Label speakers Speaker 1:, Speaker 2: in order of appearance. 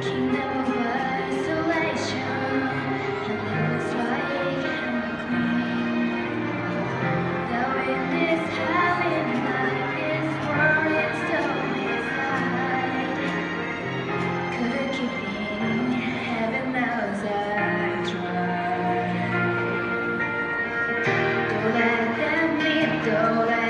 Speaker 1: kingdom of go